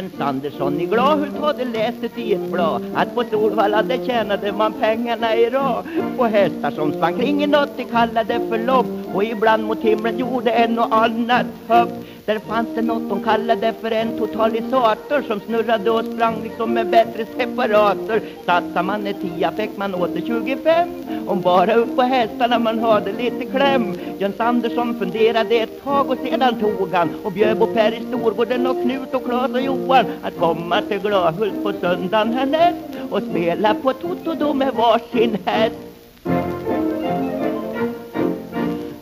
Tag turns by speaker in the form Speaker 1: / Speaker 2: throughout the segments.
Speaker 1: Jöns Andersson. I Glahult hade läst ett i ett blad? Att på Solvalla där tjänade man pengarna i rad. På hästar som sprang kring i något de kallade för lopp och ibland mot himlen gjorde en och annat hopp där fanns det något de kallade för en totalisator som snurrade och sprang liksom med bättre separator. Satsade man en tia fick man åter 25 om bara upp på hästarna man hade lite kläm. Jöns Andersson funderade ett tag och sedan tog han och bjöd på Per i Storgården och Knut och Klas och Johan att komma till Glahult på söndagen härnäst och spela på Toto då med varsin häst.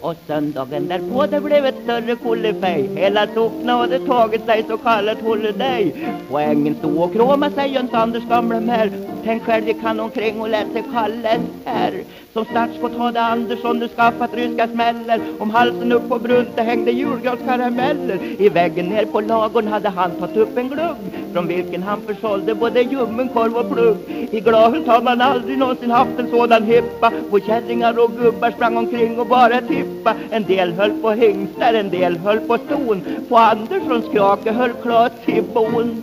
Speaker 1: Och söndagen därpå det blev ett större kollefej Hela socknen hade tagit sig så kallat holiday På ängen stod och kråma sig Jöns Anders gamla mär. Tänk själv gick han omkring och lät sig kallas här. Som startskott hade Andersson nu skaffat ryska smäller Om halsen upp på brunte hängde julgranskarameller I väggen ner på lagon hade han tagit upp en glugg från vilken han försålde både ljummen korv och plugg. I Glahult har man aldrig någonsin haft en sådan hippa. På kärringar och gubbar sprang omkring och bara tippa. En del höll på hingstar, en del höll på ston. På Anderssons krake höll Klas till bon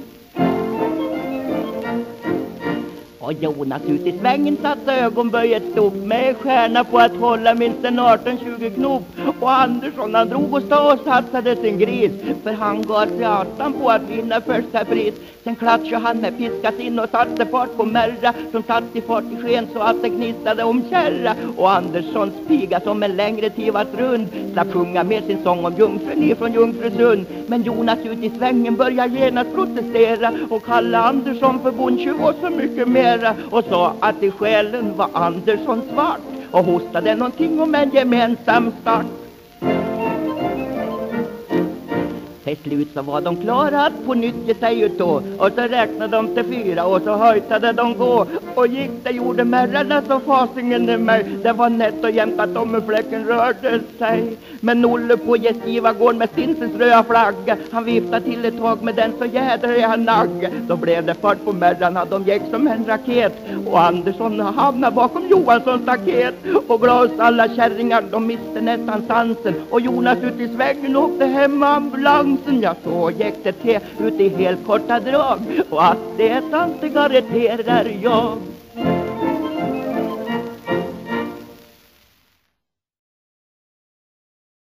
Speaker 1: och Jonas ut i svängen satte ögonböjet stopp med stjärna på att hålla minst en 18-20 knop. Och Andersson han drog och stå och satsade sin gris för han gav sig artan på att vinna första pris. Sen klatschade han med piskat in och satte fart på Merra som satt i fart i sken så att det gnistrade om kärra. Och Anderssons piga som en längre tid vart rund slapp sjunga med sin sång om jungfrun ifrån Jungfrusund. Men Jonas ut i svängen börjar genast protestera och kalla Andersson för bondtjuv och så mycket mera och sa att i själen var Andersson svart och hostade någonting om en gemensam start. Till slut så var de klara att på nytt ge sig ut då och så räknade de till fyra och så hojtade de gå. Och gick det gjorde märrarna så fasingen i mig. Det var nätt och jämnt att de fläcken rörde sig. Men Olle på gästgivargården med Stinsens röda flagga han viftade till ett tag med den så jädra nagg då blev det fart på märrarna de gick som en raket. Och Andersson hamnade bakom Johanssons staket. Och glas alla kärringar de miste nästan sansen. Och Jonas ut i svängen åkte hem ambulans chansen jag ja så gick det till ut i helt korta drag. Och att det är sant det garanterar jag